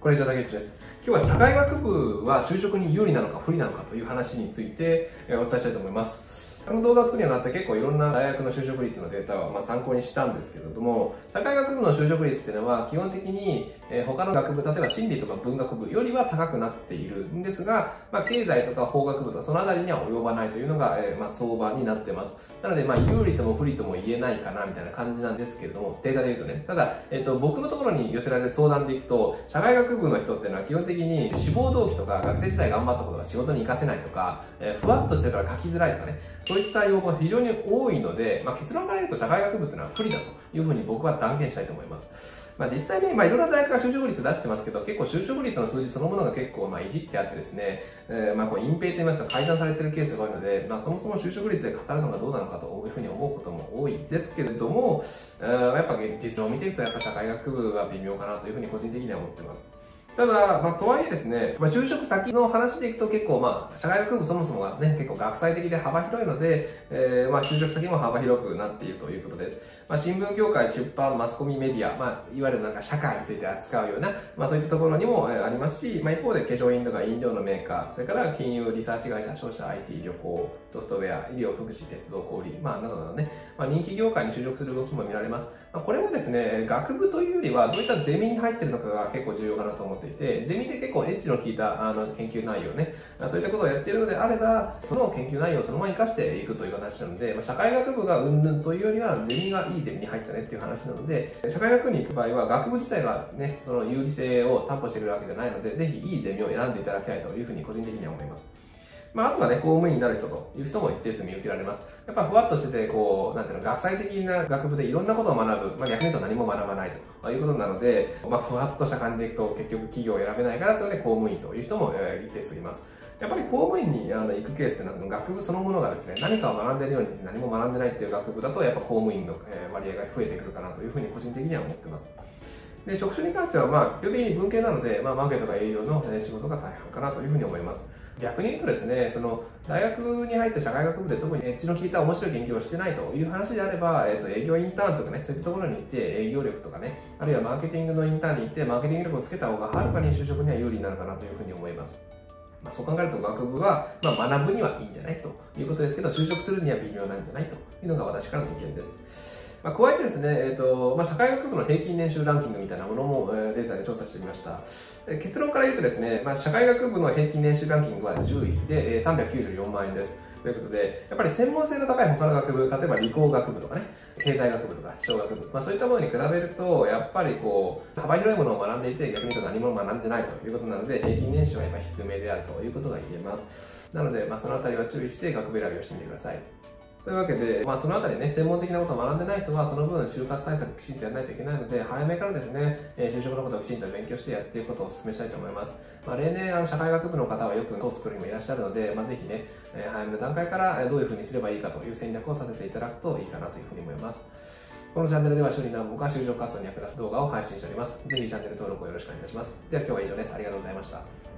こんにちは、竹内です。今日は社会学部は就職に有利なのか不利なのかという話についてお伝えしたいと思います。この動画を作るようになって結構いろんな大学の就職率のデータをま参考にしたんですけれども、社会学部の就職率っていうのは基本的に他の学部、例えば心理とか文学部よりは高くなっているんですが、まあ、経済とか法学部とかそのあたりには及ばないというのが、えま相場になってます。なので、ま、有利とも不利とも言えないかなみたいな感じなんですけれども、データで言うとね。ただ、えっ、と、僕のところに寄せられる相談でいくと、社会学部の人っていうのは基本的に志望動機とか学生時代頑張ったことが仕事に活かせないとか、え、ふわっとしてるから書きづらいとかね、そういった要望が非常に多いので、まあ、結論から言うと社会学部っていうのは不利だというふうに僕は断言したいと思います。まあ、実際ね、まあ、いろんな大学が就職率出してますけど、結構就職率の数字そのものが結構、まあ、いじってあってですね、えー、まあ、こう隠蔽といいますか、改ざんされてるケースが多いので、まあ、そもそも就職率で語るのがどうなのかというふうに思うことも多いですけれども、えー、やっぱ実を見ていくと、やっぱ社会学部は微妙かなというふうに個人的には思ってます。ただ、まあ、とはいえですね、まあ、就職先の話でいくと結構、まあ、社会学部そもそもがね、結構学際的で幅広いので、えー、まあ、就職先も幅広くなっているということです。まあ、新聞業界、出版、マスコミメディア、まあ、いわゆるなんか社会について扱うような、まあ、そういったところにもありますし、まあ、一方で化粧品とか飲料のメーカー、それから金融、リサーチ会社、商社、IT、旅行、ソフトウェア、医療、福祉、鉄道、小売、まあ、などなどね、まあ、人気業界に就職する動きも見られます。まあ、これはですね、学部というよりは、どういったゼミに入ってるのかが結構重要かなと思ってって、ゼミで結構エッジの効いたあの研究内容ね、そういったことをやっているのであれば、その研究内容をそのまま生かしていくという形なので、まあ、社会学部がうんぬんというよりは、ゼミがいいゼミに入ったねっていう話なので、社会学部に行く場合は、学部自体がね、その有利性を担保してくれるわけじゃないので、ぜひいいゼミを選んでいただきたいというふうに個人的には思います。まあ、あとはね、公務員になる人という人も一定数見受けられます。やっぱふわっとしてて、こう、なんていうの、学際的な学部でいろんなことを学ぶ。まあ、逆に言うと何も学ばないということなので、まあ、ふわっとした感じでいくと、結局企業を選べないからというので、公務員という人も一定数います。やっぱり公務員にあの行くケースってなるの学部そのものがですね、何かを学んでるように何も学んでないっていう学部だと、やっぱ公務員の割合が増えてくるかなというふうに個人的には思ってます。で職種に関しては、まあ、基本的に文系なので、まあ、マーケットが営業の仕事が大半かなというふうに思います。逆に言うとですね、その大学に入って社会学部で特にエッジの効いた面白い研究をしてないという話であれば、え、ー、と営業インターンとかね、そういったところに行って営業力とかね、あるいはマーケティングのインターンに行ってマーケティング力をつけた方がはるかに就職には有利になるかなというふうに思います。まあ、そう考えると学部は、まあ、学ぶにはいいんじゃないということですけど、就職するには微妙なんじゃないというのが私からの意見です。まあ、加えてですね、えーとまあ、社会学部の平均年収ランキングみたいなものも、えー、データで調査してみました。結論から言うとですね、まあ、社会学部の平均年収ランキングは10位で、えー、394万円です。ということで、やっぱり専門性の高い他の学部、例えば理工学部とかね、経済学部とか小学部、まあそういったものに比べると、やっぱりこう、幅広いものを学んでいて、逆に言うと何も学んでないということなので、平均年収はやっぱ低めであるということが言えます。なので、まあそのあたりは注意して学部選びをしてみてください。というわけで、まあ、そのあたりね、専門的なことを学んでない人は、その分、就活対策きちんとやらないといけないので、早めからですね、え就職のことをきちんと勉強してやっていくことをお勧めしたいと思います。まあ、例年、あの社会学部の方はよくトースクルにもいらっしゃるので、まあ、ぜひね、え早めの段階からどういうふうにすればいいかという戦略を立てていただくといいかなというふうに思います。このチャンネルでは処理何本か就職活動に役立つ動画を配信しております。ぜひチャンネル登録をよろしくお願いいたします。では今日は以上です。ありがとうございました。